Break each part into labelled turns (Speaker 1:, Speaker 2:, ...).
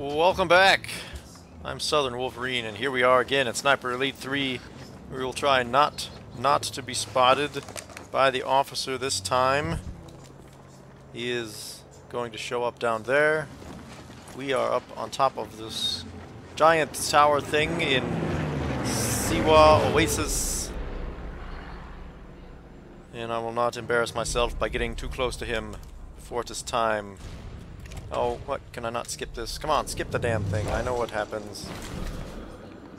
Speaker 1: Welcome back. I'm Southern Wolverine, and here we are again at Sniper Elite 3. We will try not not to be spotted by the officer this time. He is going to show up down there. We are up on top of this giant tower thing in Siwa Oasis. And I will not embarrass myself by getting too close to him before it is time. Oh, what? Can I not skip this? Come on, skip the damn thing. I know what happens.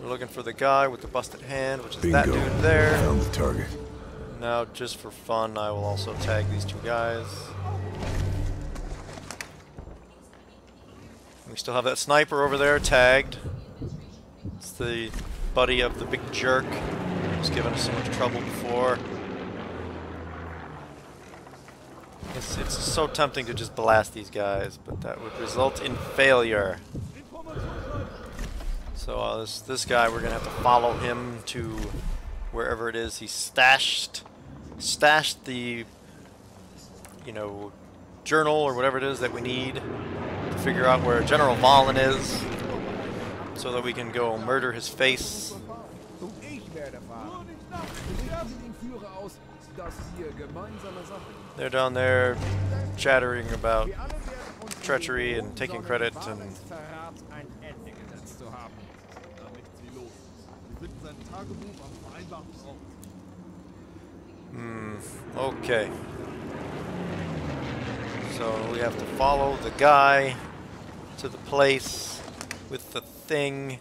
Speaker 1: We're looking for the guy with the busted hand, which is
Speaker 2: Bingo.
Speaker 1: that dude there.
Speaker 2: Found the target.
Speaker 1: Now, just for fun, I will also tag these two guys. We still have that sniper over there tagged. It's the buddy of the big jerk who's given us so much trouble before. It's, it's so tempting to just blast these guys, but that would result in failure. So uh, this this guy, we're gonna have to follow him to wherever it is he stashed stashed the you know journal or whatever it is that we need to figure out where General Vahlen is, so that we can go murder his face.
Speaker 3: Ich werde fahren. Richten Sie den Führer aus, dass hier gemeinsame Sache ist.
Speaker 1: They're down there chattering about
Speaker 3: Wir alle werden uns
Speaker 1: treachery and taking credit and
Speaker 3: Vahlens Verrat ein Ende gesetzt zu haben. Damit sie los. Wir finden sein Tagebuch am vereinbarten Ort.
Speaker 1: Hmm, okay. So we have to follow the guy to the place with the thing.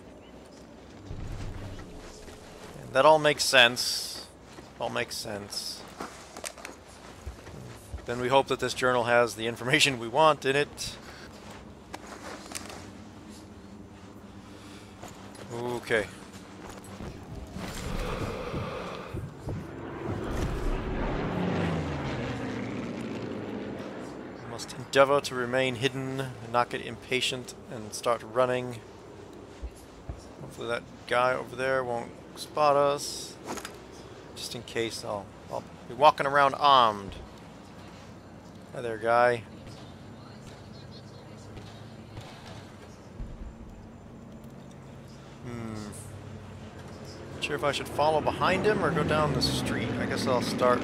Speaker 1: And that all makes sense. All makes sense. Then we hope that this journal has the information we want in it. Okay. Must endeavor to remain hidden and not get impatient and start running. Hopefully that guy over there won't spot us. Just in case, I'll, I'll be walking around armed. Hi there, guy. Hmm. Not sure if I should follow behind him or go down the street. I guess I'll start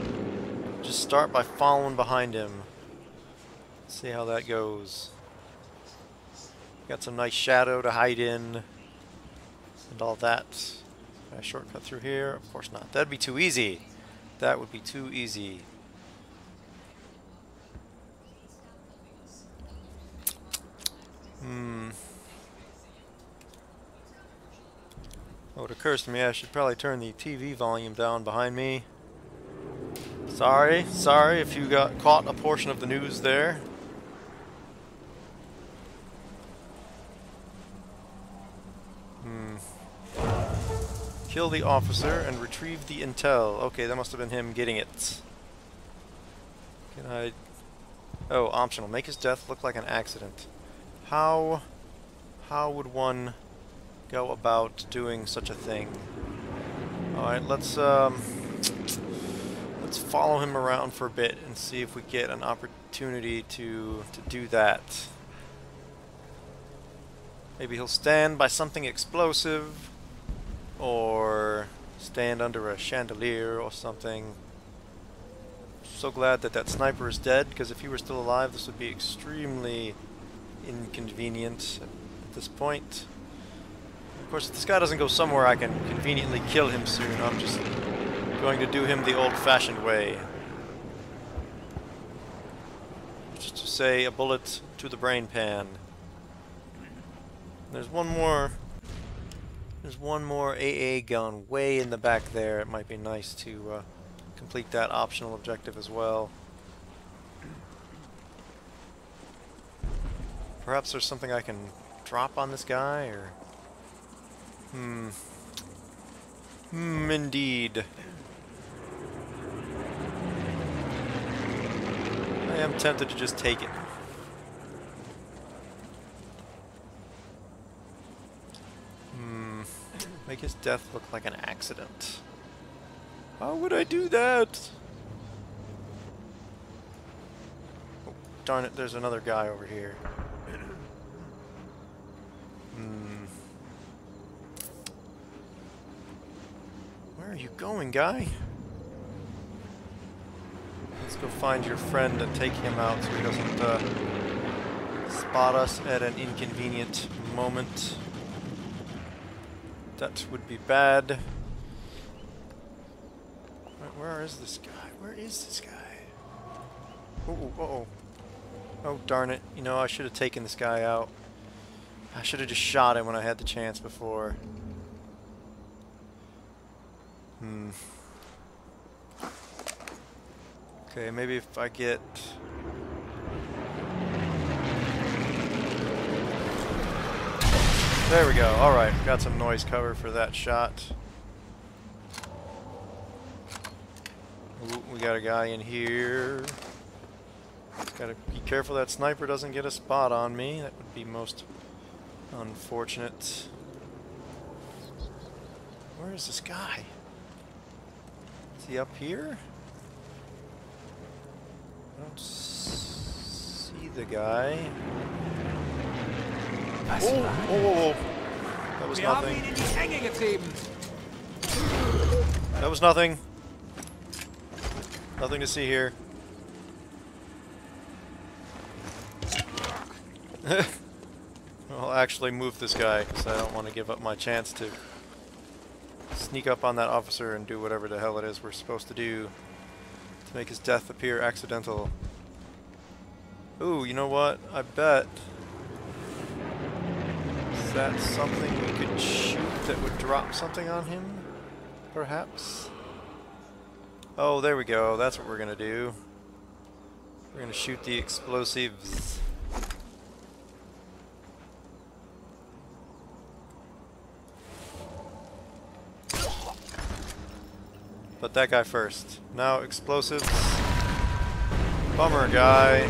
Speaker 1: just start by following behind him. See how that goes. Got some nice shadow to hide in. And all that. Can I shortcut through here? Of course not. That'd be too easy. That would be too easy. Hmm. Oh, it occurs to me I should probably turn the TV volume down behind me. Sorry, sorry if you got caught a portion of the news there. Hmm. Kill the officer and retrieve the intel. Okay, that must have been him getting it. Can I... Oh, optional. Make his death look like an accident. How... How would one go about doing such a thing? Alright, let's, um... Let's follow him around for a bit and see if we get an opportunity to, to do that. Maybe he'll stand by something explosive, or stand under a chandelier or something. So glad that that sniper is dead, because if he were still alive, this would be extremely inconvenient at this point. Of course, if this guy doesn't go somewhere I can conveniently kill him soon, I'm just going to do him the old-fashioned way. Just to say, a bullet to the brain pan. There's one more. There's one more AA gun way in the back there. It might be nice to uh, complete that optional objective as well. Perhaps there's something I can drop on this guy, or... Hmm. Hmm, indeed. I am tempted to just take it. Hmm. Make his death look like an accident. How would I do that? Oh, darn it, there's another guy over here. Where are you going, guy? Let's go find your friend and take him out so he doesn't uh, spot us at an inconvenient moment. That would be bad. Where, is this guy? Where is this guy? Oh, uh oh. Oh, darn it. You know, I should have taken this guy out. I should have just shot him when I had the chance before. Hmm. Okay, maybe if I get... There we go. Alright, got some noise cover for that shot. Ooh, we got a guy in here. Gotta be careful that sniper doesn't get a spot on me. That would be most unfortunate. Where is this guy? Is he up here? I don't see the guy.
Speaker 2: Was
Speaker 1: Oh, oh, oh, oh. That was
Speaker 2: Wir
Speaker 1: nothing.
Speaker 2: in die Enge getrieben.
Speaker 1: That was nothing. Nothing to see here. I'll actually move this guy because I don't want to give up my chance to sneak up on that officer and do whatever the hell it is we're supposed to do to make his death appear accidental. Ooh, you know what? I bet. Is that something we could shoot that would drop something on him? Perhaps? Oh, there we go. That's what we're gonna do. We're gonna shoot the explosives. But that guy first. Now explosives. Bummer, guy.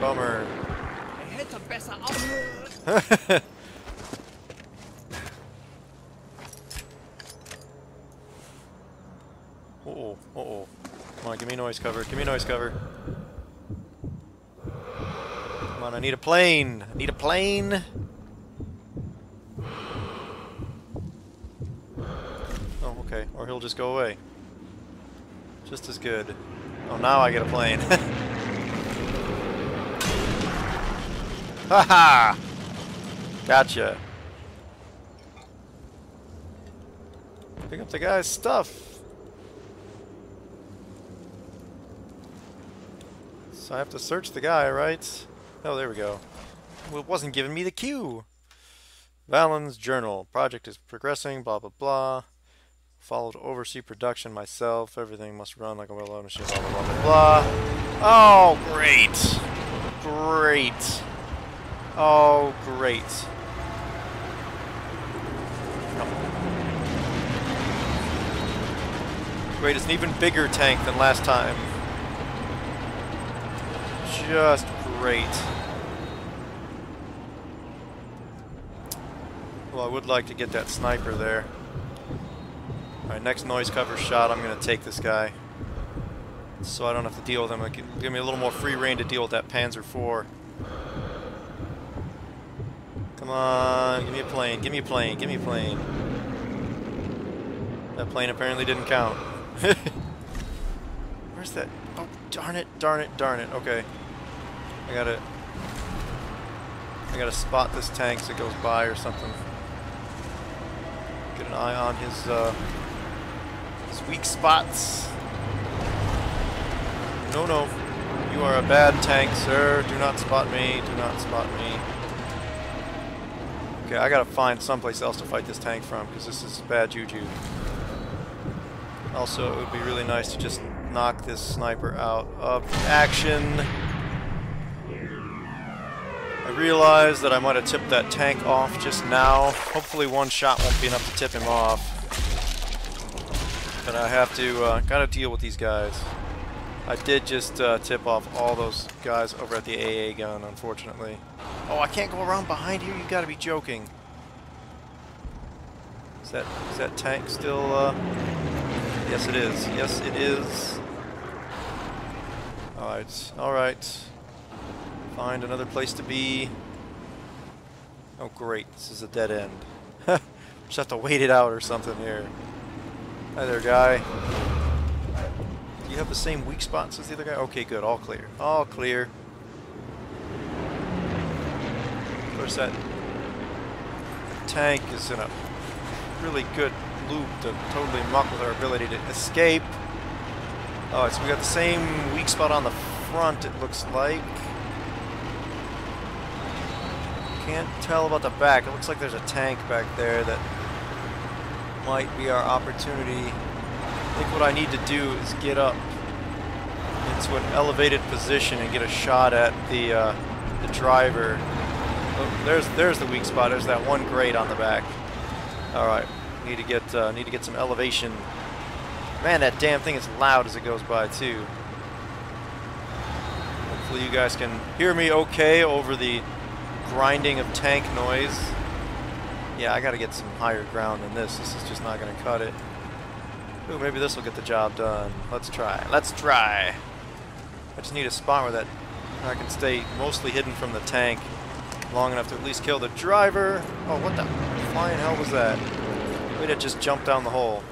Speaker 1: Bummer.
Speaker 2: Er hätte besser aufhören.
Speaker 1: Uh oh, uh oh. Come on, give me noise cover. Give me noise cover. Come on, I need a plane. I need a plane. Oh, okay. Or he'll just go away. Just as good. Oh, now I get a plane. Haha! Gotcha. Pick up the guy's stuff. So I have to search the guy, right? Oh, there we go. Well, it wasn't giving me the cue. Vahlen's journal. Project is progressing, blah, blah, blah. Followed oversee production myself. Everything must run like a well-oiled machine, blah, blah, blah, blah, blah. Oh, great. Great. Oh, great. Great, it's an even bigger tank than last time. Just great. Well, I would like to get that sniper there. Alright, next noise cover shot, I'm going to take this guy. So I don't have to deal with him. Give me a little more free reign to deal with that Panzer IV. Come on, give me a plane, give me a plane, give me a plane. That plane apparently didn't count. Where's that? Oh, darn it, darn it, darn it. Okay. I gotta... I gotta spot this tank as it goes by or something. Get an eye on his, uh... His weak spots. No, no. You are a bad tank, sir. Do not spot me. Do not spot me. Okay, I gotta find someplace else to fight this tank from, because this is bad juju. Also, it would be really nice to just knock this sniper out of action. I realize that I might have tipped that tank off just now. Hopefully one shot won't be enough to tip him off. But I have to, uh, gotta deal with these guys. I did just uh, tip off all those guys over at the AA gun, unfortunately. Oh, I can't go around behind here? You gotta be joking. Is that, is that tank still, uh... Yes, it is. Yes, it is. Alright, alright. Find another place to be. Oh, great. This is a dead end. Just have to wait it out or something here. Hi there, guy. Do you have the same weak spots as the other guy? Okay, good. All clear. All clear. Of course, that tank is in a really good loop to totally muck with our ability to escape. Oh, so we got the same weak spot on the front, it looks like. Can't tell about the back. It looks like there's a tank back there that might be our opportunity. I think what I need to do is get up into an elevated position and get a shot at the uh, the driver. Oh, there's there's the weak spot. There's that one grate on the back. All right, need to get uh, need to get some elevation. Man, that damn thing is loud as it goes by too. Hopefully you guys can hear me okay over the grinding of tank noise. Yeah, I gotta get some higher ground than this. This is just not gonna cut it. Ooh, maybe this will get the job done. Let's try. Let's try. I just need a spot where that I can stay mostly hidden from the tank long enough to at least kill the driver. Oh, what the flying hell was that? We'd have just jumped down the hole.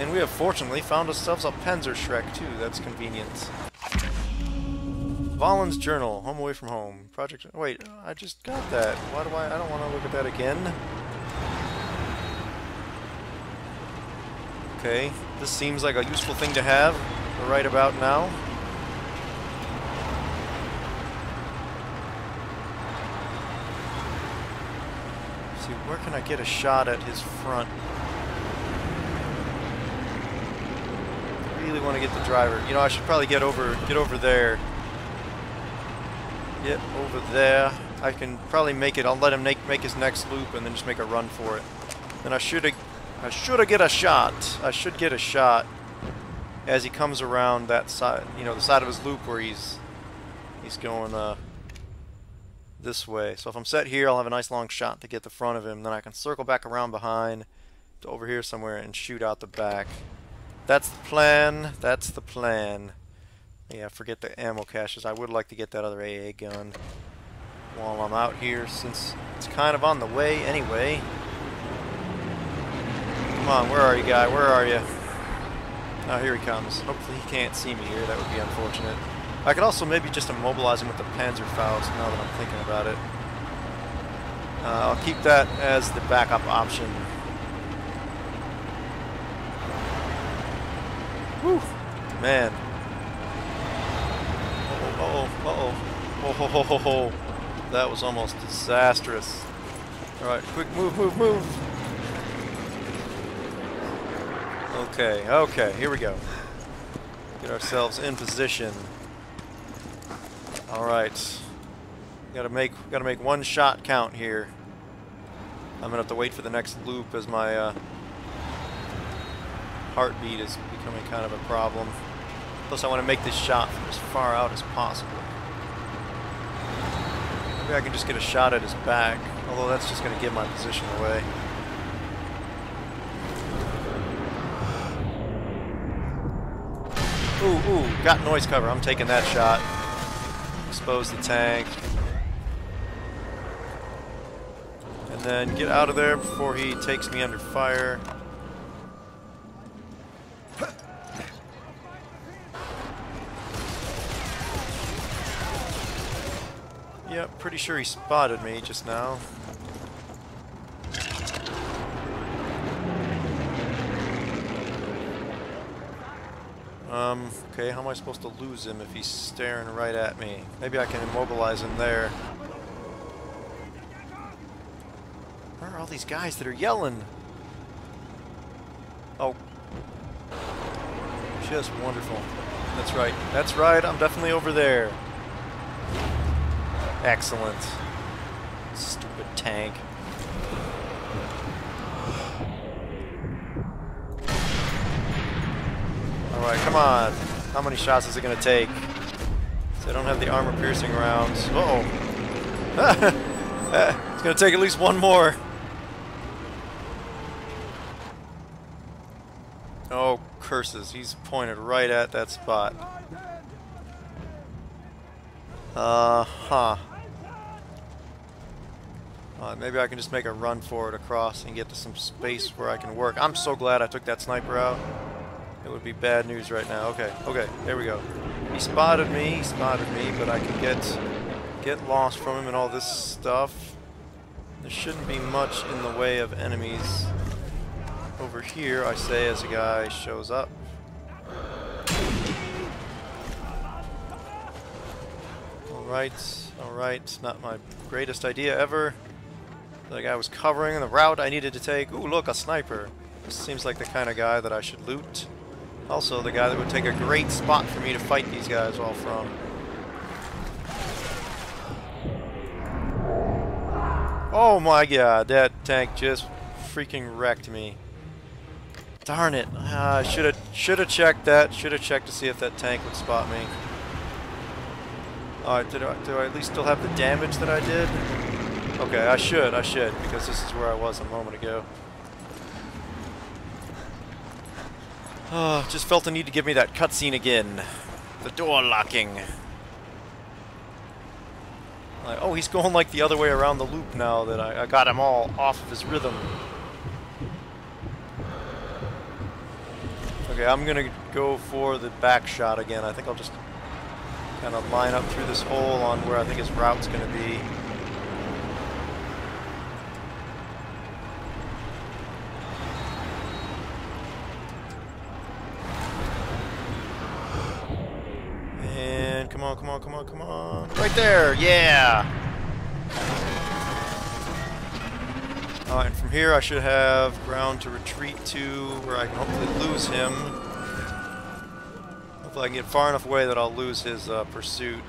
Speaker 1: And we have fortunately found ourselves a Panzerschreck too. That's convenient. Vahlen's Journal, Home Away from Home. Project. Wait, I just got that. Why do I? I don't want to look at that again. Okay, this seems like a useful thing to have right about now. Let's see, where can I get a shot at his front? Really want to get the driver. You know, I should probably get over get over there. Get over there. I can probably make it. I'll let him make make his next loop and then just make a run for it. Then I should I should get a shot. I should get a shot as he comes around that side, you know, the side of his loop where he's he's going uh, this way. So if I'm set here, I'll have a nice long shot to get the front of him. Then I can circle back around behind to over here somewhere and shoot out the back. That's the plan. That's the plan. Yeah, forget the ammo caches. I would like to get that other AA gun while I'm out here since it's kind of on the way anyway. Come on, where are you, guy? Where are you? Oh, here he comes. Hopefully he can't see me here. That would be unfortunate. I could also maybe just immobilize him with the Panzerfaust now that I'm thinking about it. Uh, I'll keep that as the backup option. Whew. Man. Uh-oh, uh-oh, uh-oh. Oh, ho, ho, ho, ho. That was almost disastrous. Alright, quick move, move, move! Okay, okay, here we go. Get ourselves in position. Alright. Gotta make gotta make one shot count here. I'm gonna have to wait for the next loop as my uh, heartbeat is becoming kind of a problem. Plus I want to make this shot from as far out as possible. Maybe I can just get a shot at his back, although that's just gonna give my position away. Ooh, ooh, got noise cover. I'm taking that shot. Expose the tank. And then get out of there before he takes me under fire. Yep, pretty sure he spotted me just now. Um, okay, how am I supposed to lose him if he's staring right at me? Maybe I can immobilize him there. Where are all these guys that are yelling? Oh. Just wonderful. That's right. That's right, I'm definitely over there. Excellent. Stupid tank. Come on. How many shots is it going to take? So I don't have the armor-piercing rounds. Uh oh it's going to take at least one more. Oh, curses. He's pointed right at that spot. Uh-huh. Uh, maybe I can just make a run for it across and get to some space where I can work. I'm so glad I took that sniper out. It would be bad news right now. Okay, okay, there we go. He spotted me, he spotted me, but I can get get lost from him and all this stuff. There shouldn't be much in the way of enemies over here, I say as a guy shows up. Alright, alright, not my greatest idea ever. The guy was covering the route I needed to take. Ooh, look, a sniper. This seems like the kind of guy that I should loot. Also, the guy that would take a great spot for me to fight these guys all from. Oh my god, that tank just freaking wrecked me. Darn it. I should have should have checked that. Should have checked to see if that tank would spot me. Alright, do I at least still have the damage that I did? Okay, I should, I should, because this is where I was a moment ago. Oh, just felt the need to give me that cutscene again. The door locking. Like, oh, he's going like the other way around the loop now that I, I got him all off of his rhythm. Okay, I'm gonna go for the back shot again. I think I'll just kind of line up through this hole on where I think his route's gonna be. And come on, come on, come on, come on. Right there, yeah! And from here I should have ground to retreat to where I can hopefully lose him. Hopefully I can get far enough away that I'll lose his uh, pursuit.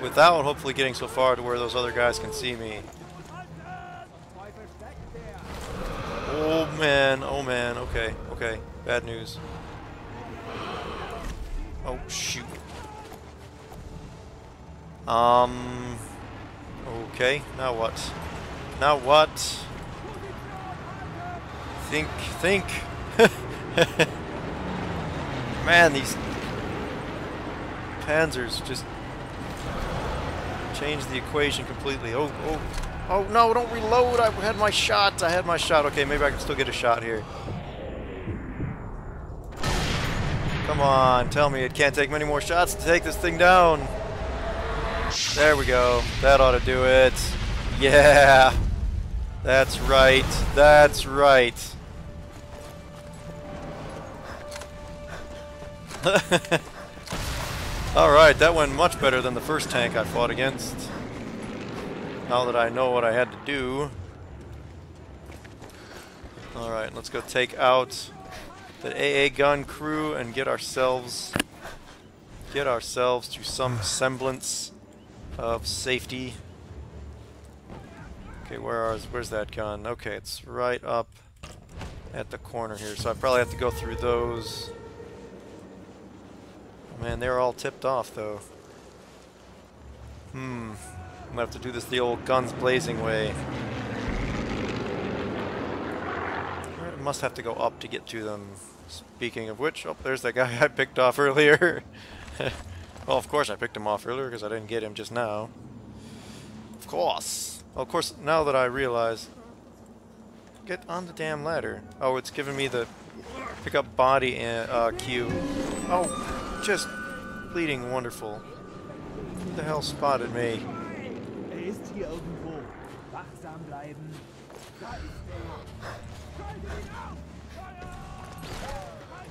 Speaker 1: Without hopefully getting so far to where those other guys can see me. Oh man, oh man, okay, okay. Bad news. Oh shoot. Um Okay, now what? Now what? Think, think. Man, these Panzers just changed the equation completely. Oh, oh, oh no, don't reload. I had my shot. I had my shot. Okay, maybe I can still get a shot here. Come on, tell me it can't take many more shots to take this thing down. There we go. That ought to do it. Yeah. That's right. That's right. Alright, that went much better than the first tank I fought against. Now that I know what I had to do. Alright, let's go take out the AA gun crew and get ourselves get ourselves to some semblance of safety. Okay, where is where's that gun? Okay, it's right up at the corner here, so I probably have to go through those. Man, they're all tipped off though. Hmm. I'm gonna have to do this the old guns blazing way. I must have to go up to get to them. Speaking of which, oh, there's that guy I picked off earlier. Well, of course I picked him off earlier because I didn't get him just now. Of course. Well, of course, now that I realize... Get on the damn ladder. Oh, it's giving me the pick up body uh, uh cue. Oh, just bleeding wonderful. Who the hell spotted me?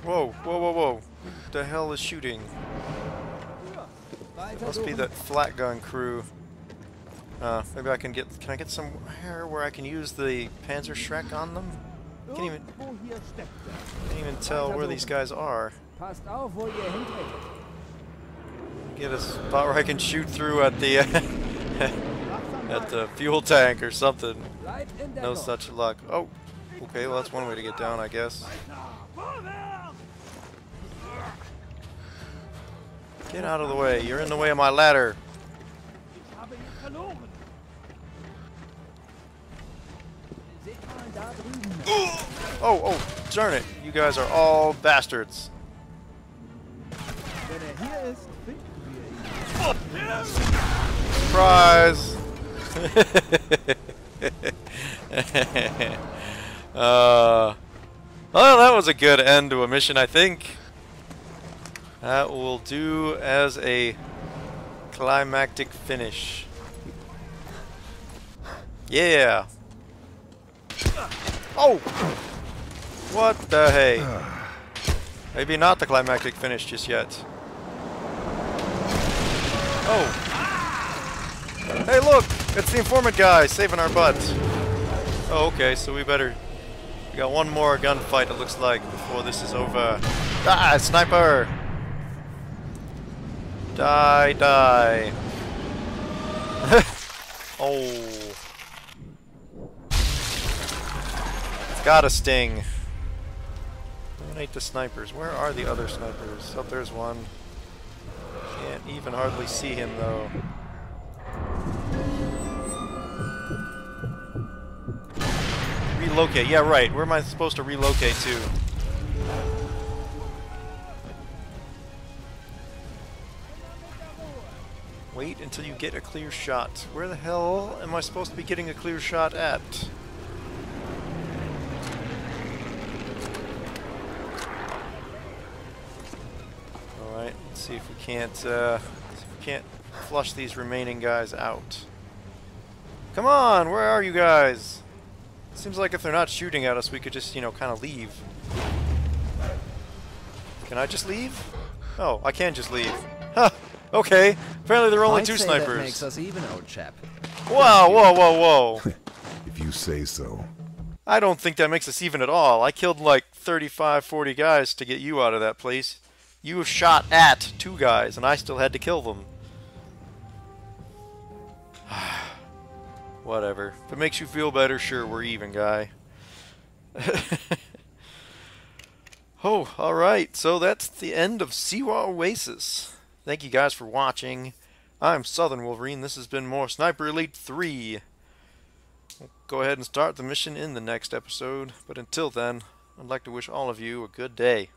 Speaker 1: Whoa, whoa, whoa, whoa. Who the hell is shooting? Must be that flat gun crew. Uh, maybe I can get. Can I get somewhere where I can use the Panzerschreck on them? Can't even. Can't even tell where these guys are. Get a spot where I can shoot through at the at the fuel tank or something. No such luck. Oh, okay. Well, that's one way to get down, I guess. Get out of the way. You're in the way of my ladder. oh, oh, darn it. You guys are all bastards. Surprise! uh, well, that was a good end to a mission, I think. That will do as a climactic finish. Yeah! Oh! What the hey? Maybe not the climactic finish just yet. Oh! Hey look! It's the informant guy saving our butts. Oh, okay, so we better... We got one more gunfight it looks like before this is over. Ah, sniper! Die, die. oh. It's got a sting. Eliminate the snipers. Where are the other snipers? Oh, there's one. Can't even hardly see him though. Relocate. Yeah, right. Where am I supposed to relocate to? Wait until you get a clear shot. Where the hell am I supposed to be getting a clear shot at? Alright, let's see if we can't uh, if we can't flush these remaining guys out. Come on, where are you guys? Seems like if they're not shooting at us, we could just, you know, kind of leave. Can I just leave? Oh, I can just leave. Huh. Okay. Apparently there are only
Speaker 4: I'd
Speaker 1: two
Speaker 4: say
Speaker 1: snipers.
Speaker 4: That makes us even, old chap.
Speaker 1: Whoa, whoa, whoa, whoa.
Speaker 5: If you say so.
Speaker 1: I don't think that makes us even at all. I killed like 35, 40 guys to get you out of that place. You have shot at two guys, and I still had to kill them. Whatever. If it makes you feel better, sure, we're even, guy. oh, alright. So that's the end of Siwa Oasis. Thank you guys for watching. I'm Southern Wolverine. This has been more Sniper Elite 3. We'll go ahead and start the mission in the next episode. But until then, I'd like to wish all of you a good day.